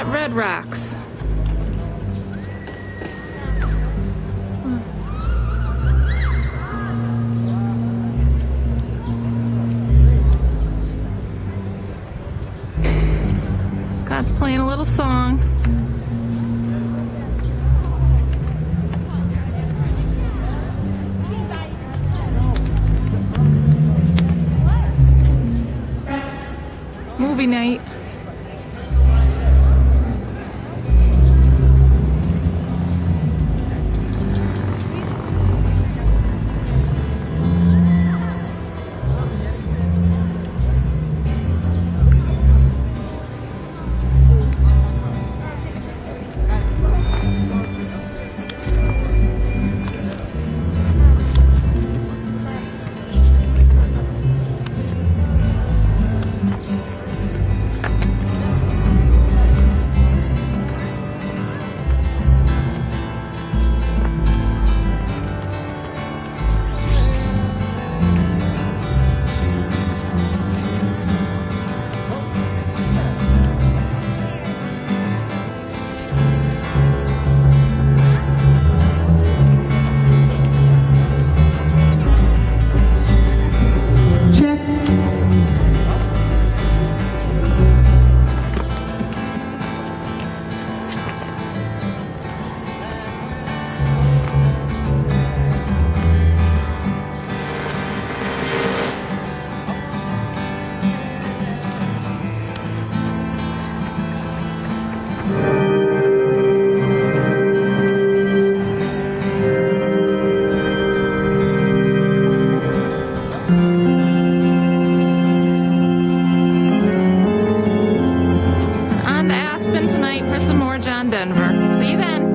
at Red Rocks. Scott's playing a little song. Movie night. Aspen tonight for some more John Denver. See you then.